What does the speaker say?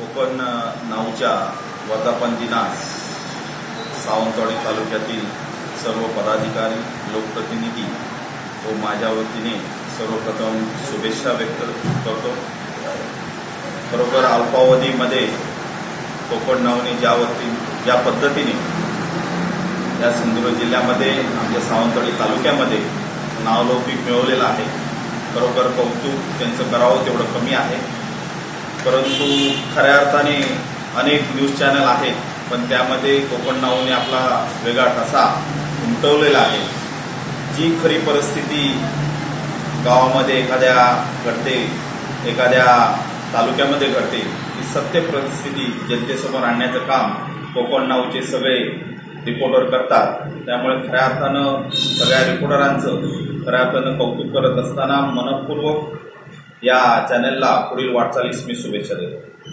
कोकण नावच्या वर्धापन दिनास सावंतवाडी तालुक्यातील सर्व पदाधिकारी लोकप्रतिनिधी व माझ्या वतीने सर्वप्रथम शुभेच्छा व्यक्त करतो. बरोबर अल्पावधीमध्ये कोकण नावने ज्या वती ज्या पद्धतीने या सिंधुदुर्ग जिल्ह्यामध्ये आमच्या सावंतवाडी तालुक्यामध्ये नावलौकिक मिळवलेलं आहे. बरोबर कौतुक त्यांचं करावं तेवढं कमी आहे. परंतु खऱ्या अर्थाने अनेक न्यूज चॅनल आहेत पण त्यामध्ये कोकण नावने आपला वेगळा ठसा उमटवलेला आहे. जी खरी परिस्थिती गावामध्ये एखाद्या घडते एखाद्या तालुक्यामध्ये घडते ही सत्य परिस्थिती जनतेसमोर आणण्याचं काम कोकण नावचे सगळे रिपोर्टर करतात. त्यामुळे खऱ्या अर्थानं सगळ्या रिपोर्टरांचं खऱ्या अर्थानं कौतुक करत असताना मनपूर्वक या चॅनलला पुढील वाटचालीस मी शुभेच्छा देतो.